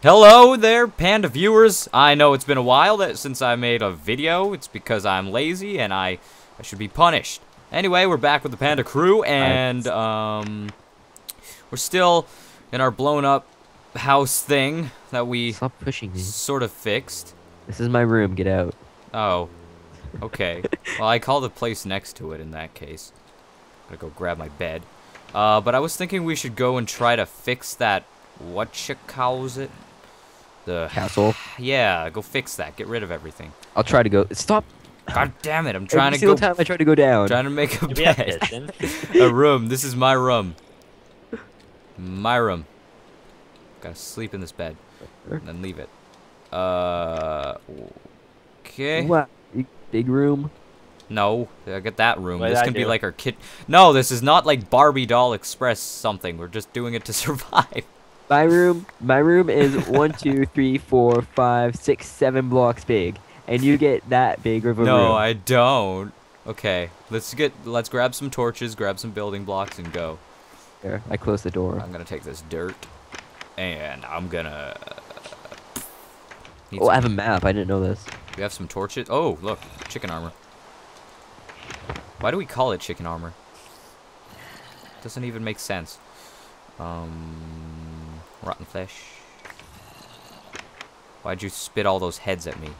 Hello there, Panda viewers. I know it's been a while that since I made a video. It's because I'm lazy and I, I should be punished. Anyway, we're back with the Panda crew, and um, we're still in our blown up house thing that we Stop pushing me. sort of fixed. This is my room. Get out. Oh, okay. well, I call the place next to it in that case. Gotta go grab my bed. Uh, but I was thinking we should go and try to fix that. What you calls it? The Castle. Yeah, go fix that. Get rid of everything. I'll try to go. Stop. God damn it! I'm trying Every to go. single time I try to go down. Trying to make a Do bed. pistons? a room. This is my room. My room. Gotta sleep in this bed. And then leave it. Uh. Okay. What? Big room. No, I get that room. What this did I can be do? like our kit. No, this is not like Barbie doll express something. We're just doing it to survive. My room. My room is one, two, three, four, five, six, seven blocks big, and you get that big of a no, room. I don't. Okay, let's get. Let's grab some torches, grab some building blocks, and go. There, I close the door. I'm gonna take this dirt, and I'm gonna. Need Oh, I have a map. I didn't know this. We have some torches. Oh, look, chicken armor. Why do we call it chicken armor? Doesn't even make sense. Um, rotten flesh. Why'd you spit all those heads at me?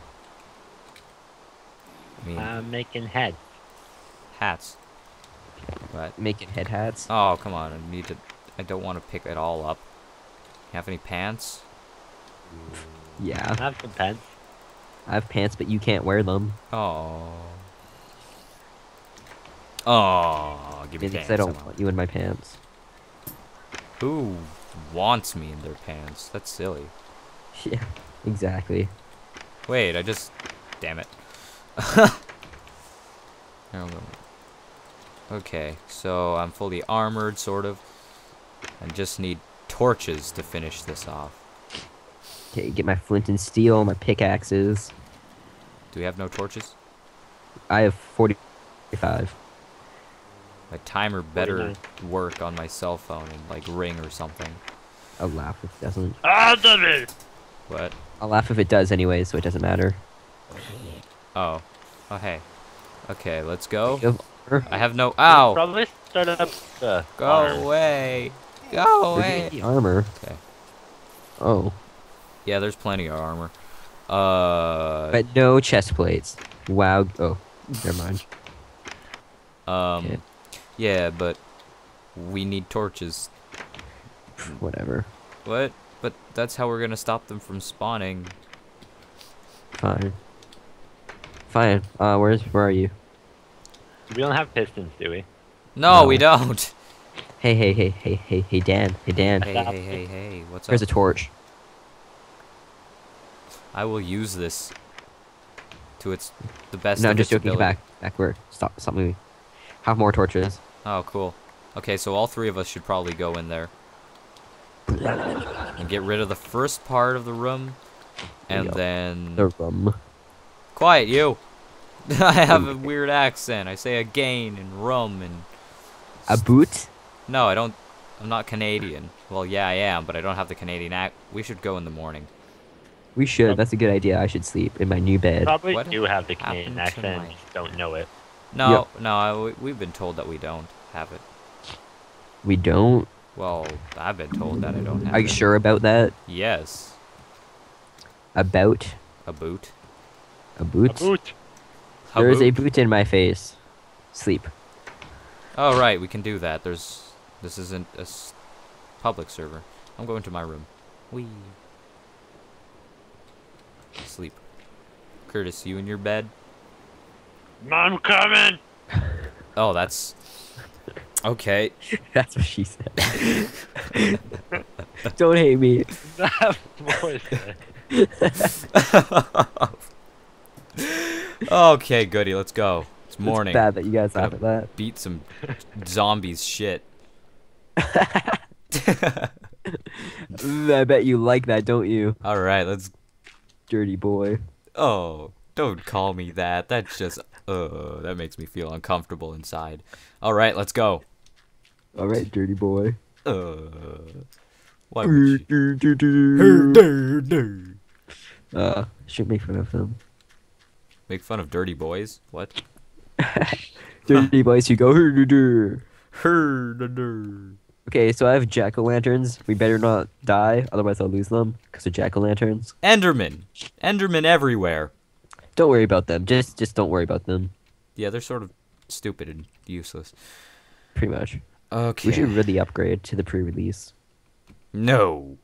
I mean, I'm making head. hats. What? Making head hats. Oh, come on. I need to. I don't want to pick it all up. You have any pants? Yeah. I have some pants. I have pants, but you can't wear them. Oh. Oh, give me Because pants. I I don't want- want you in my pants. Who wants me in their pants? That's silly. Yeah. Exactly. Wait, I just. Damn it. Here we go. okay, so I'm fully armored, sort of. I just need torches to finish this off. Okay, get my flint and steel, my pickaxes. Do we have no torches? I have 45. My timer better 49. work on my cell phone and like ring or something. I'll laugh if it doesn't. Ah, damn it! What? I'll laugh if it does anyway, so it doesn't matter. Oh. Oh, hey. Okay, let's go. You have armor? I have no. Ow! Probably start up the Go farm. away! Go away! the armor. Okay. Oh, Yeah, there's plenty of armor. Uh. but no chest plates. Wow. Oh, never mind. Um, Okay. Yeah, but we need torches. Whatever. What? But that's how we're gonna stop them from spawning. Fine. Fine. Uh, where's where are you? We don't have pistons, do we? No, we don't. Hey, hey, hey, hey, hey, hey, Dan. Hey, Dan. Hey, hey, hey, hey! What's up? There's a torch. I will use this to its the best. No, I'm just joking. Get ability. back. Back where? Stop. Stop moving. Have more torches. Oh, cool. Okay, so all three of us should probably go in there and get rid of the first part of the room, and Yep. then The room. quiet you. I have a weird accent. I say again and rum and A boot. No, I don't. I'm not Canadian. Well, yeah, I am, but I don't have the Canadian act. We should go in the morning. We should. That's a good idea. I should sleep in my new bed. Probably What do have the Canadian to accent, my- don't know it. No, no, I, we've been told that we don't have it. We don't. Well, I've been told that I don't have Are you it. sure about that? Yes. About A boot. a boot? A boot! A There is a boot. boot in my face. Sleep. Oh, right, we can do that. There's. This isn't a s- public server. I'm going to my room. Wee. Sleep. Curtis, you in your bed? I'm coming! Oh, that's. Okay. That's what she said. don't hate me. Okay, goody, let's go. It's morning. It's bad that you guys laugh at that. beat some zombies shit. I bet you like that, don't you, All right, let's. dirty boy? Oh, don't call me that. That's just. Uh, that makes me feel uncomfortable inside. All right, let's go. All right, dirty boy. Uh, Why would she? Uh, should make fun of them. Make fun of dirty boys? What? Dirty boys who go. "Hur, dur, dur." Her. Okay, so I have jack o' lanterns. We better not die, otherwise I'll lose them because of jack o' lanterns. Enderman. Enderman everywhere. Don't worry about them. Just, just don't worry about them. Yeah, they're sort of stupid and useless. Pretty much. Okay. We should really upgrade to the pre-release. No.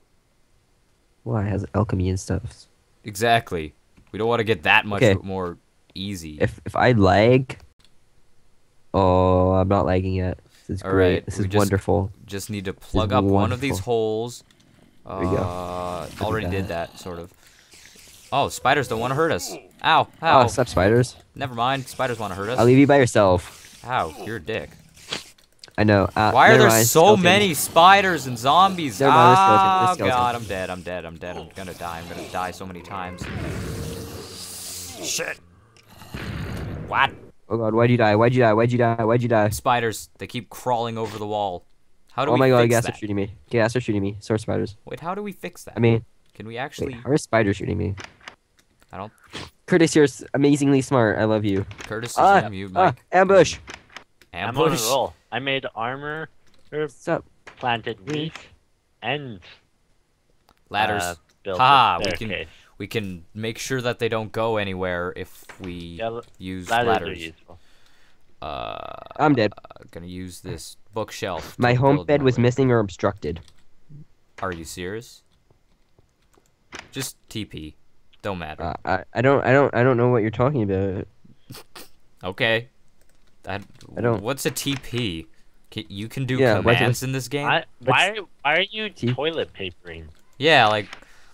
Why it has alchemy and stuff? Exactly. We don't want to get that much Okay. more easy. If if I lag, oh, I'm not lagging yet. This is All great. right, This we is just- wonderful. Just need to plug up one of these holes. Uh, we go. already did that. that, sort of. Oh, spiders don't want to hurt us. Ow, Oh, ow. stop spiders! Never mind. Spiders want to hurt us. I'll leave you by yourself. Ow, you're a dick. I know. Uh, Why are there mind, so skeleton. many spiders and zombies? Never mind, skeleton, Ah, skeleton. God, I'm dead. I'm dead. I'm dead. I'm gonna die. I'm gonna die so many times. Shit. What? Oh god, why'd you die? Why'd you die? Why'd you die? Why'd you die? Spiders. They keep crawling over the wall. How do Oh we Oh my god, gas that? are shooting me. Gas are shooting me. Sword spiders. Wait, how do we fix that? I mean, Can we wait, actually? how are spiders shooting me? I don't. Curtis, you're amazingly smart. I love you. Curtis is Ah, him. You ah, Mike. ambush. I'm on a Ambush. roll. I made armor, herb, Sup? planted meat, and Ladders. uh, built Ha, a we can- we can make sure that they don't go anywhere if we Yeah, use ladders, are ladders. useful. Uh, I'm dead. gonna use this bookshelf. My home bed was way. missing or obstructed. Are you serious? Just TP. Don't matter. Uh, I, I don't I don't I don't know what you're talking about. okay. That. I don't- What's a TP? Ca- You can do Yeah, what's commands in this game. I, why, why are you T- toilet papering? Yeah, like.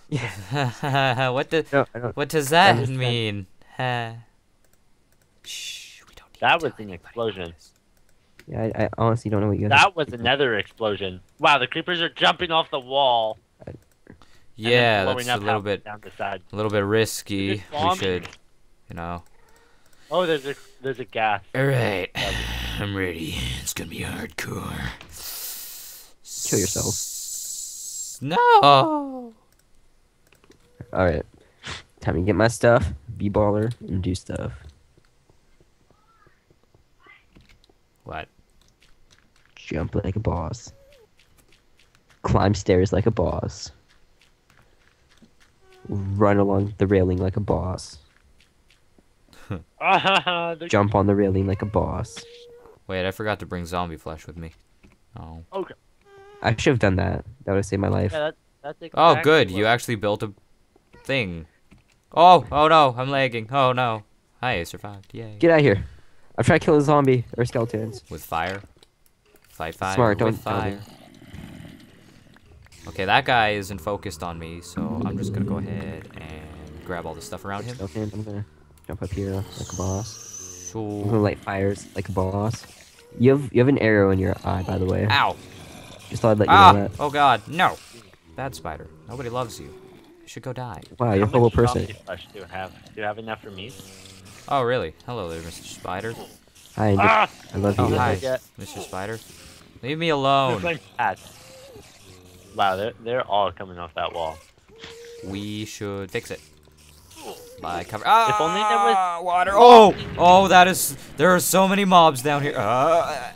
Yeah. what the? No, What does that mean? Huh. Shh. We don't That was an explosion. Yeah, I, I honestly don't know what you. That was another explosion. Wow, the creepers are jumping off the wall. And then Yeah, that's a little bit, down the side. a little bit risky. We should, you know. Oh, there's a there's a gas. All right, I'm ready. It's gonna be hardcore. Kill yourself. No. All right. Time to get my stuff, be baller, and do stuff. What? Jump like a boss. Climb stairs like a boss. Run along the railing like a boss. Jump on the railing like a boss. Wait, I forgot to bring zombie flesh with me. Oh. okay. I should have done that. That would have saved my life. Yeah, that, that's Oh, exactly good. You actually built a thing. Oh, oh no, I'm lagging. Oh no. Hi, I survived. Yay. Get out of here. I'm trying to kill a zombie or skeletons. With fire. Fight fire Smart, don't with tell me. fire. Okay, that guy isn't focused on me, so I'm just gonna go ahead and grab all the stuff around him. Skeleton, I'm gonna jump up here like a boss. I'm gonna light fires like a boss. You have you have an arrow in your eye, by the way. ow! Just thought I'd let you know Ah! that. Oh god, no! Bad spider. Nobody loves you. You should go die. Wow, you're a horrible person. flesh do you have? Do you have enough for me? Oh really? Hello there, Mr. Spider. Hi, Ah! I love Oh you. hi, Mr. Spider. Leave me It's alone. Like cats. Wow, they're they're all coming off that wall. We should fix it. By cover. Ah, If only there was- water. Oh, oh, that is. There are so many mobs down here. Uh,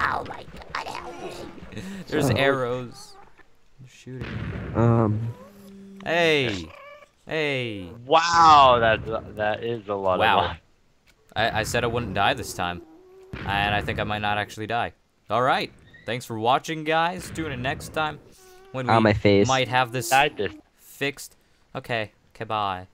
oh my god! help me. There's Oh. arrows. They're shooting. Um, Hey, hey. Wow, that that is a lot Wow. of lava. I, I said I wouldn't die this time, and I think I might not actually die. All right. Thanks for watching, guys. Tune in next time when ah, we Ow, my face. might have this this fixed. Okay. Okay. Bye.